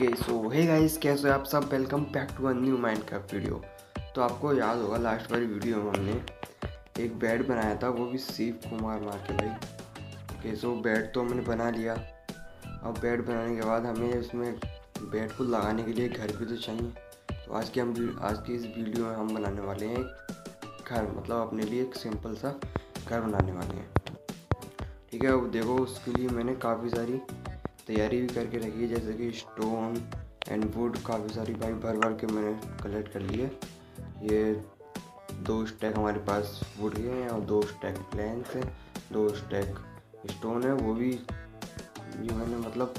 Okay so hey guys कैसे हो आप सब? Welcome back to a new mind का वीडियो तो आपको याद होगा लास्ट वाली वीडियो में हमने एक बेड बनाया था, वो भी सीप को मार के भाई. ओके सो बेड तो हमने बना लिया. अब बेड बनाने के बाद हमें उसमें बेड को लगाने के लिए घर भी तो चाहिए. तो आज की हम, आज की इस वीडियो में हम बनाने वाले हैं घर मतलब अपने लिए एक सिंपल सा घर बनाने वाले हैं. ठीक है, अब देखो, उसके लिए मैंने काफ़ी सारी तैयारी भी करके रखी है, जैसे कि स्टोन एंड वुड काफ़ी सारी भाई भर भर के मैंने कलेक्ट कर लिए ये दो स्टैक हमारे पास वुड के हैं और दो स्टैक प्लैंक्स हैं, दो स्टैक स्टोन है, वो भी ये मैंने मतलब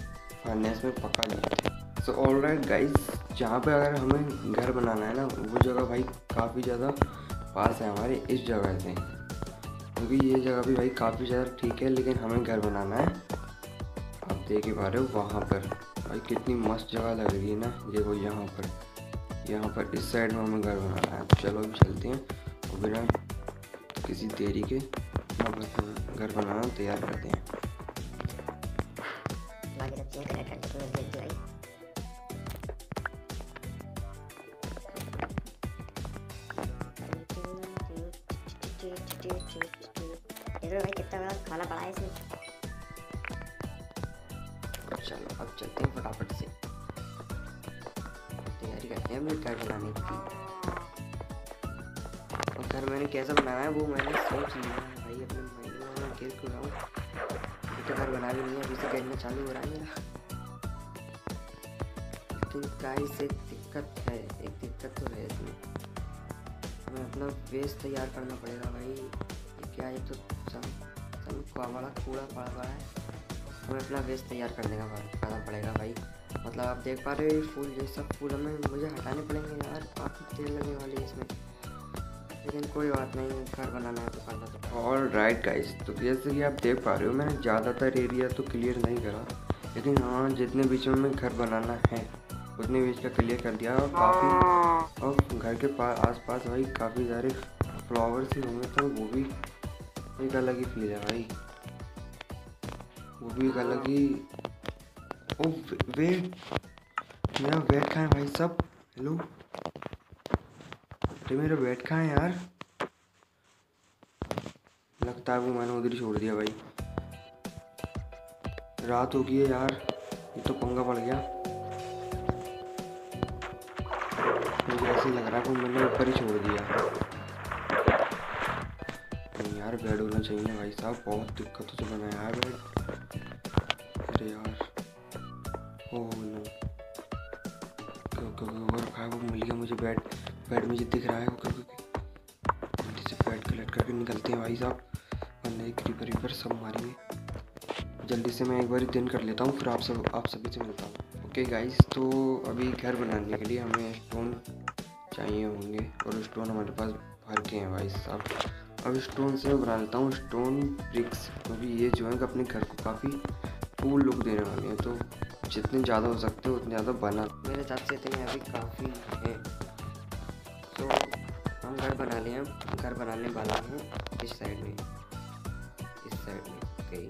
फर्नेस में पका लिया सो ऑल राइट गाइज़ जहाँ पे अगर हमें घर बनाना है ना, वो जगह भाई काफ़ी ज़्यादा पास है हमारे, इस जगह से। क्योंकि ये जगह भी भाई काफ़ी ज़्यादा ठीक है, लेकिन हमें घर बनाना है। देख पा रहे हो वहाँ पर। भाई, कितनी मस्त जगह लग रही है ना। देखो यहाँ पर। यहाँ पर इस साइड में हमें घर बनाना है। चलो अभी चलते हैं। और बिना किसी देरी के घर बनाना तैयार करते हैं। भाई, कितना बड़ा खाना पड़ा है इसमें। चलो, अब चलते हैं फटाफट से। तैयारी करते हैं घर बनाने की। और घर मैंने कैसा बनाना है वो मैंने सोच लिया है भाई, अपने माइंड में गिर क्यों रहा हूँ तो घर बना भी नहीं है, अभी से गिरना चालू हो रहा है मेरा। लेकिन गाय से दिक्कत है, एक दिक्कत तो है इसमें। हमें अपना वेस्ट तैयार करना पड़ेगा भाई। क्या है तो सब सब वाला कूड़ा पड़ा पड़ा है। हमें अपना वेस्ट तैयार करने का करना पड़ेगा भाई। मतलब आप देख पा रहे हो ये फूल, ये सब फूल हमें, मुझे हटाने पड़ेंगे यार। काफ़ी देर लगने वाली है इसमें। लेकिन कोई बात नहीं, घर बनाना है तो करना और राइट गाइस तो जैसे कि आप देख पा रहे हो, मैंने ज़्यादातर एरिया तो क्लियर नहीं करा। लेकिन हाँ जितने बीच में घर बनाना है, उतने बीच का क्लियर कर दिया। और काफ़ी, और घर के पास आस पास भाई काफ़ी सारे फ्लावर्स ही होंगे तो वो भी एक अलग ही फील है भाई। वो भी एक अलग ही ओ वेट मेरा वेट है भाई सब? हेलो अरे मेरा वेट है यार? लगता है वो मैंने उधर ही छोड़ दिया भाई। रात हो गई है यार, ये तो पंगा पड़ गया। मुझे ऐसे लग रहा है मैंने ऊपर ही छोड़ दिया। यार, बेड होना चाहिए भाई साहब, बहुत दिक्कत से बनाया है यार। बेड अरे यार। Oh no. रखा है वो मिल गया मुझे बेड बेड मुझे दिख रहा है क्योंकि जल्दी से बेड कलेक्ट करके निकलते हैं भाई साहब। वरना क्रीपर रीपर सब मारेंगे जल्दी से मैं एक बार दिन कर लेता हूँ, फिर आप सब, आप सभी से मिलता हूँ। ओके गाइस तो अभी घर बनाने के लिए हमें स्टोन चाहिए होंगे। और स्टोन हमारे पास भर के हैं भाई साहब। अब स्टोन से मैं बना लेता हूँ। स्टोन ब्रिक्स क्योंकि ये जो है अपने घर को काफ़ी कूल लुक देने वाले हैं तो जितने ज़्यादा हो सकते हैं, उतने ज़्यादा बना मेरे हिसाब से इतने अभी काफ़ी है। तो हम घर बना लिए हैं, घर बनाने वाला हूँ, इस साइड में। इस साइड में ओके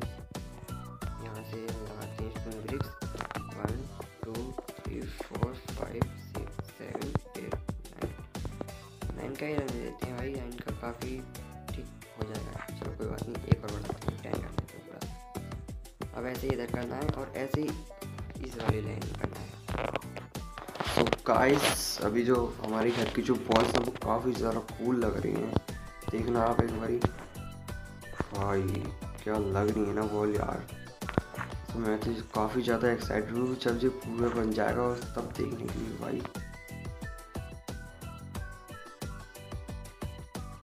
यहाँ से लगाते हैं bricks one two three four five six seven eight nine nine का ही रन देते हैं भाई नाइन का काफ़ी ठीक हो जाएगा। चलो कोई बात नहीं, एक और बढ़ाते हैं टेन हैं अब ऐसे ही इधर करना है और ऐसे ही इस वाली लाइन करना है। तो गाइस अभी जो हमारी घर की जो बॉल्स हैं, वो काफ़ी ज़्यादा कूल लग रही हैं। देखना आप एक बारी। भाई, क्या लग रही है ना बॉल यार? तो मैं तो काफ़ी ज़्यादा एक्साइटेड हूँ जब ये पूरा बन जाएगा और तब देखने के लिए भाई।